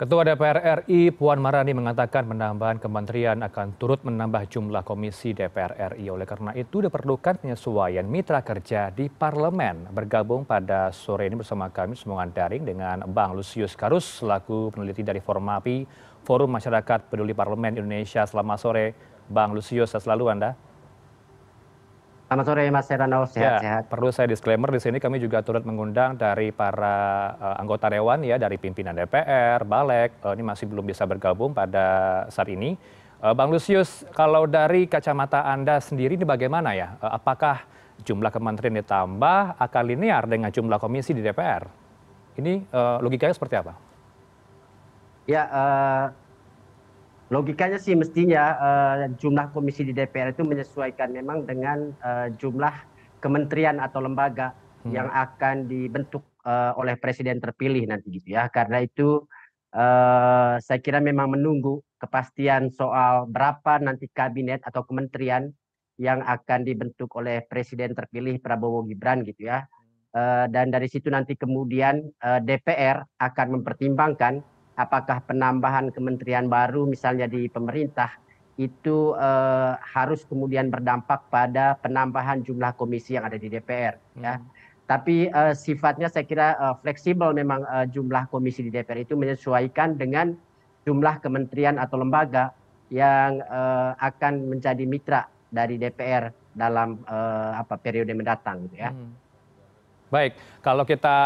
ketua dpr ri puan maharani mengatakan penambahan kementerian akan turut menambah jumlah komisi dpr ri oleh karena itu diperlukan penyesuaian mitra kerja di parlemen. Bergabung pada sore ini bersama kami semuanya daring dengan bang lusius karus selaku peneliti dari formapi forum masyarakat peduli parlemen indonesia. Selamat sore bang lusius. Selalu anda Selamat sore Mas Serano, sehat-sehat. Ya, perlu saya disclaimer di sini kami juga turut mengundang dari para uh, anggota dewan ya dari pimpinan DPR, Balek, uh, ini masih belum bisa bergabung pada saat ini. Uh, Bang Lusius, kalau dari kacamata Anda sendiri ini bagaimana ya? Uh, apakah jumlah kementerian ditambah akan linear dengan jumlah komisi di DPR? Ini uh, logikanya seperti apa? Ya, uh, logikanya sih mestinya uh, jumlah komisi di dpr itu menyesuaikan memang dengan uh, jumlah kementerian atau lembaga hmm. yang akan dibentuk uh, oleh presiden terpilih nanti gitu ya. Karena itu uh, saya kira memang menunggu kepastian soal berapa nanti kabinet atau kementerian yang akan dibentuk oleh presiden terpilih Prabowo Gibran gitu ya. Uh, dan dari situ nanti kemudian uh, DPR akan mempertimbangkan apakah penambahan kementerian baru misalnya di pemerintah itu uh, harus kemudian berdampak pada penambahan jumlah komisi yang ada di DPR ya. Hmm. Tapi uh, sifatnya saya kira uh, fleksibel memang uh, jumlah komisi di DPR itu menyesuaikan dengan jumlah kementerian atau lembaga yang uh, akan menjadi mitra dari DPR dalam uh, apa periode mendatang gitu ya. Hmm. Baik, kalau kita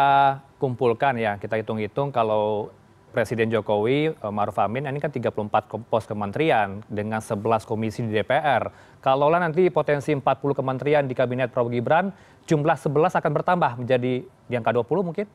kumpulkan ya, kita hitung-hitung kalau presiden jokowi eh, maruf amin ini kan 34 pos kementerian dengan 11 komisi di dpr kalaulah nanti potensi 40 kementerian di kabinet prabowo gibran jumlah 11 akan bertambah menjadi di angka 20 mungkin?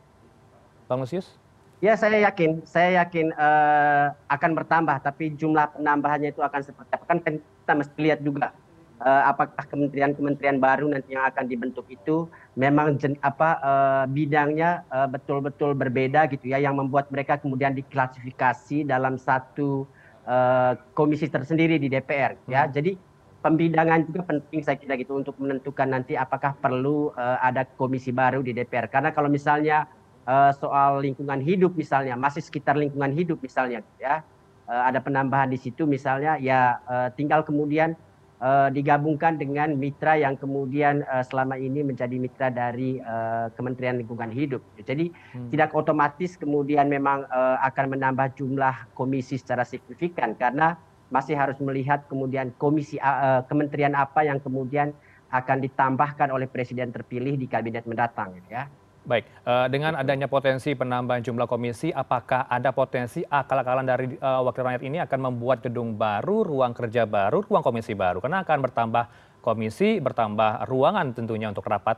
Bang lusius? Ya saya yakin, saya yakin uh, akan bertambah, tapi jumlah penambahannya itu akan seperti apa? Kan kita mesti lihat juga uh, apakah kementerian-kementerian baru nanti yang akan dibentuk itu memang jen, apa uh, bidangnya uh, betul-betul berbeda gitu ya yang membuat mereka kemudian diklasifikasi dalam satu uh, komisi tersendiri di DPR ya. Hmm. Jadi pembidangan juga penting saya kira gitu untuk menentukan nanti apakah perlu uh, ada komisi baru di DPR karena kalau misalnya uh, soal lingkungan hidup misalnya masih sekitar lingkungan hidup misalnya ya uh, ada penambahan di situ misalnya ya uh, tinggal kemudian uh, digabungkan dengan mitra yang kemudian uh, selama ini menjadi mitra dari uh, Kementerian Lingkungan Hidup. Jadi hmm. tidak otomatis kemudian memang uh, akan menambah jumlah komisi secara signifikan karena masih harus melihat kemudian komisi uh, kementerian apa yang kemudian akan ditambahkan oleh presiden terpilih di kabinet mendatang ya. Baik, uh, dengan adanya potensi penambahan jumlah komisi, apakah ada potensi akal-akalan dari uh, wakil rakyat ini akan membuat gedung baru, ruang kerja baru, ruang komisi baru? Karena akan bertambah komisi, bertambah ruangan tentunya untuk rapat,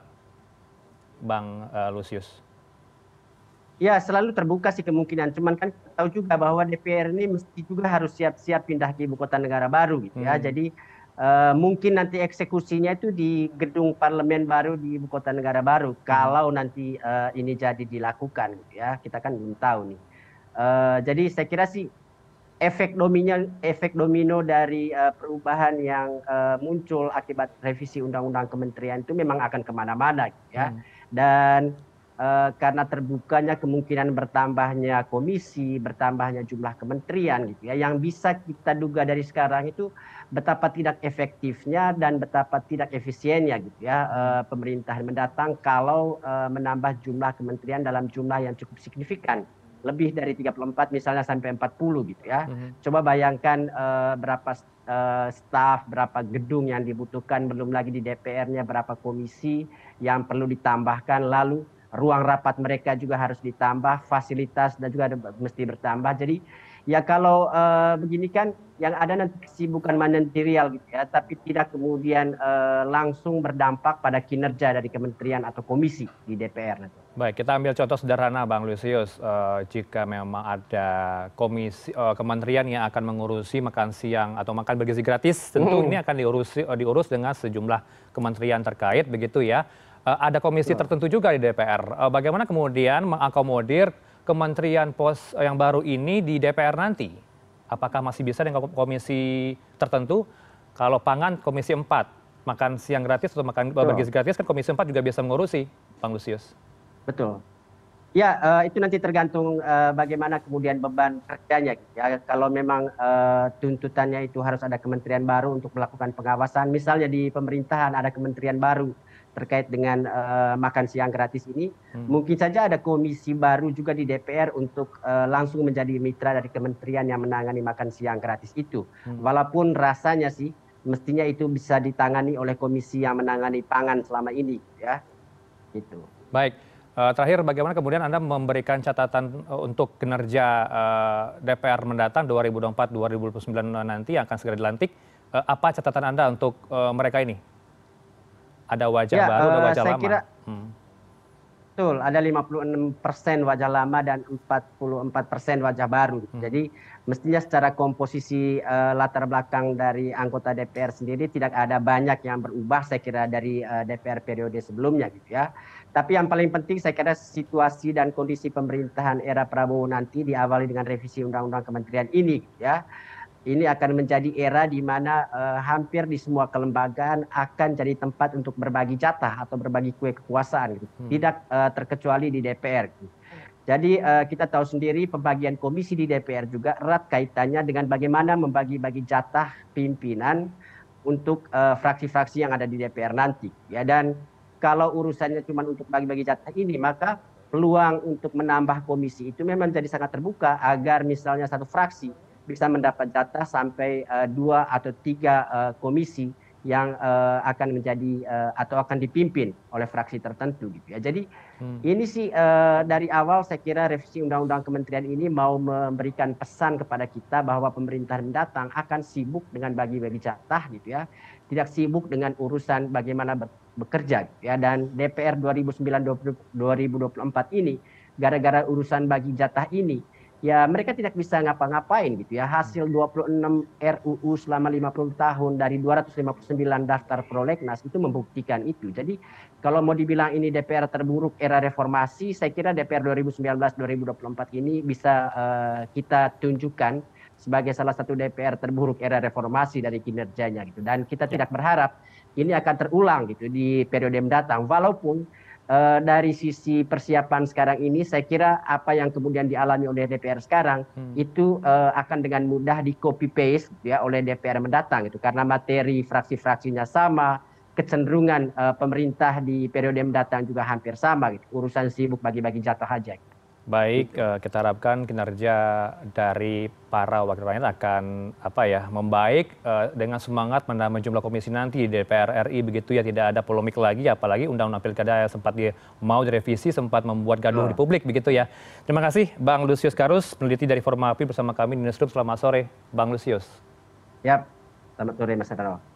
Bang uh, Lusius. Ya, selalu terbuka sih kemungkinan. Cuman kan tahu juga bahwa DPR ini mesti juga harus siap-siap pindah ke ibu kota negara baru gitu ya. Hmm. Jadi Uh, mungkin nanti eksekusinya itu di gedung parlemen baru di ibu kota negara baru hmm. kalau nanti uh, ini jadi dilakukan gitu ya kita kan belum tahu nih uh, jadi saya kira sih efek domino efek domino dari uh, perubahan yang uh, muncul akibat revisi undang-undang kementerian itu memang akan ke mana-mana gitu ya hmm. dan karena terbukanya kemungkinan bertambahnya komisi bertambahnya jumlah kementerian gitu ya yang bisa kita duga dari sekarang itu betapa tidak efektifnya dan betapa tidak efisiennya gitu ya uh, pemerintahan mendatang kalau uh, menambah jumlah kementerian dalam jumlah yang cukup signifikan lebih dari 34 misalnya sampai 40 gitu ya. Mm-hmm. Coba bayangkan uh, berapa uh, staf, berapa gedung yang dibutuhkan, belum lagi di DPR-nya berapa komisi yang perlu ditambahkan, lalu ruang rapat mereka juga harus ditambah, fasilitas dan juga ada, mesti bertambah. Jadi ya kalau uh, begini kan yang ada nanti kesibukan manajerial gitu ya, tapi tidak kemudian uh, langsung berdampak pada kinerja dari kementerian atau komisi di DPR nanti. Baik, kita ambil contoh sederhana Bang Lusius, uh, jika memang ada komisi uh, kementerian yang akan mengurusi makan siang atau makan bergizi gratis, tentu hmm. ini akan diurusi uh, diurus dengan sejumlah kementerian terkait begitu ya. Uh, ada komisi tertentu juga di DPR. Uh, bagaimana kemudian mengakomodir kementerian pos yang baru ini di dpr nanti apakah masih bisa dengan komisi tertentu kalau pangan komisi empat makan siang gratis atau makan bergizi gratis kan komisi empat juga bisa mengurusi bang lusius betul Ya, uh, itu nanti tergantung uh, bagaimana kemudian beban kerjanya. Gitu ya. Kalau memang uh, tuntutannya itu harus ada kementerian baru untuk melakukan pengawasan, misalnya di pemerintahan ada kementerian baru terkait dengan uh, makan siang gratis ini, hmm. mungkin saja ada komisi baru juga di DPR untuk uh, langsung menjadi mitra dari kementerian yang menangani makan siang gratis itu. Hmm. Walaupun rasanya sih mestinya itu bisa ditangani oleh komisi yang menangani pangan selama ini, ya. Gitu. Baik. Uh, terakhir, bagaimana kemudian Anda memberikan catatan untuk kinerja DPR mendatang 2024-2029 nanti yang akan segera dilantik? Apa catatan Anda untuk mereka ini? Ada wajah ya, baru, ada wajah saya lama? Kira, hmm. Betul, ada 56 persen wajah lama dan 44 persen wajah baru. Hmm. Jadi mestinya secara komposisi uh, latar belakang dari anggota DPR sendiri tidak ada banyak yang berubah saya kira dari uh, DPR periode sebelumnya gitu ya. Tapi yang paling penting saya kira situasi dan kondisi pemerintahan era Prabowo nanti diawali dengan revisi undang-undang kementerian ini ya. Ini akan menjadi era di mana uh, hampir di semua kelembagaan akan jadi tempat untuk berbagi jatah atau berbagi kue kekuasaan gitu. Hmm. Tidak uh, terkecuali di DPR gitu. Jadi uh, kita tahu sendiri pembagian komisi di DPR juga erat kaitannya dengan bagaimana membagi-bagi jatah pimpinan untuk fraksi-fraksi uh, yang ada di DPR nanti ya dan kalau urusannya cuma untuk bagi-bagi jatah ini, maka peluang untuk menambah komisi itu memang jadi sangat terbuka agar misalnya satu fraksi bisa mendapat jatah sampai uh, dua atau tiga uh, komisi yang uh, akan menjadi uh, atau akan dipimpin oleh fraksi tertentu gitu ya. Jadi hmm. ini sih uh, dari awal saya kira revisi undang-undang kementerian ini mau memberikan pesan kepada kita bahwa pemerintah mendatang akan sibuk dengan bagi-bagi jatah gitu ya. Tidak sibuk dengan urusan bagaimana bekerja gitu ya dan DPR 2009-2024 ini gara-gara urusan bagi jatah ini ya mereka tidak bisa ngapa-ngapain gitu ya. Hasil 26 RUU selama 50 tahun dari 259 daftar prolegnas itu membuktikan itu. Jadi kalau mau dibilang ini DPR terburuk era reformasi, saya kira DPR 2019-2024 ini bisa uh, kita tunjukkan sebagai salah satu DPR terburuk era reformasi dari kinerjanya gitu. Dan kita ya. tidak berharap ini akan terulang gitu di periode mendatang. Walaupun dari sisi persiapan sekarang ini saya kira apa yang kemudian dialami oleh DPR sekarang hmm. itu uh, akan dengan mudah di copy paste ya oleh DPR mendatang itu karena materi fraksi-fraksinya sama kecenderungan uh, pemerintah di periode mendatang juga hampir sama gitu urusan sibuk bagi-bagi jatah aja gitu. Baik, uh, kita harapkan kinerja dari para wakil rakyat akan apa ya membaik uh, dengan semangat menambah jumlah komisi nanti di DPR RI begitu ya tidak ada polemik lagi apalagi undang-undang pilkada yang sempat di, mau direvisi sempat membuat gaduh di publik begitu ya. Terima kasih Bang Lusius Karus peneliti dari Formapi bersama kami di Newsroom. Selamat sore Bang Lusius. Ya, selamat sore Mas Adaro.